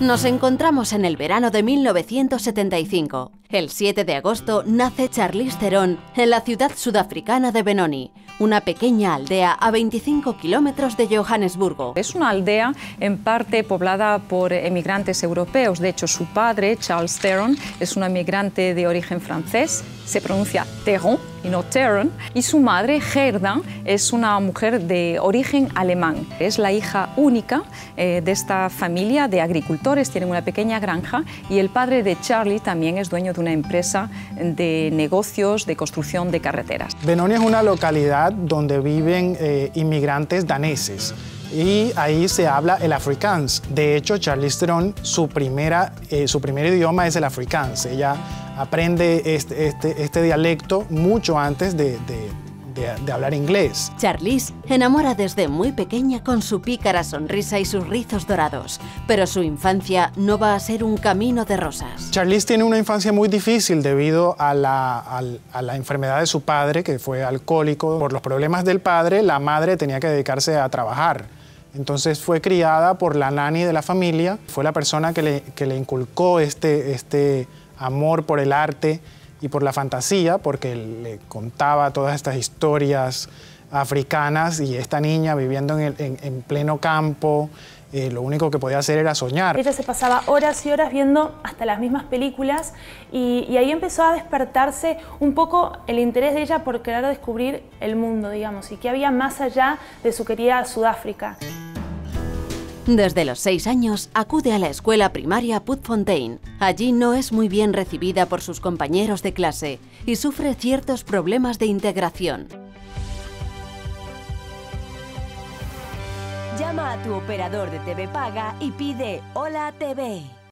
Nos encontramos en el verano de 1975. El 7 de agosto nace Charlize Theron en la ciudad sudafricana de Benoni, una pequeña aldea a 25 kilómetros de Johannesburgo. Es una aldea en parte poblada por emigrantes europeos. De hecho, su padre, Charles Theron, es un emigrante de origen francés. Se pronuncia Theron y no Theron. Y su madre, Gerda, es una mujer de origen alemán. Es la hija única eh, de esta familia de agricultores. Tienen una pequeña granja y el padre de Charlie también es dueño de una empresa de negocios de construcción de carreteras. Benoni es una localidad donde viven eh, inmigrantes daneses y ahí se habla el afrikaans. De hecho, Charlize Theron, su, primera, eh, su primer idioma es el afrikaans. Ella aprende este, este, este dialecto mucho antes de de, hablar inglés. Charlize enamora desde muy pequeña con su pícara sonrisa y sus rizos dorados, pero su infancia no va a ser un camino de rosas. Charlize tiene una infancia muy difícil debido a la, a la enfermedad de su padre, que fue alcohólico. Por los problemas del padre, la madre tenía que dedicarse a trabajar. Entonces fue criada por la nani de la familia, fue la persona que le, que le inculcó este, este amor por el arte y por la fantasía, porque le contaba todas estas historias africanas y esta niña viviendo en, pleno campo, eh, lo único que podía hacer era soñar. Ella se pasaba horas y horas viendo hasta las mismas películas y, y, ahí empezó a despertarse un poco el interés de ella por querer descubrir el mundo, digamos, y qué había más allá de su querida Sudáfrica. Desde los seis años acude a la escuela primaria Putfontein. Allí no es muy bien recibida por sus compañeros de clase y sufre ciertos problemas de integración. Llama a tu operador de TV Paga y pide Hola TV.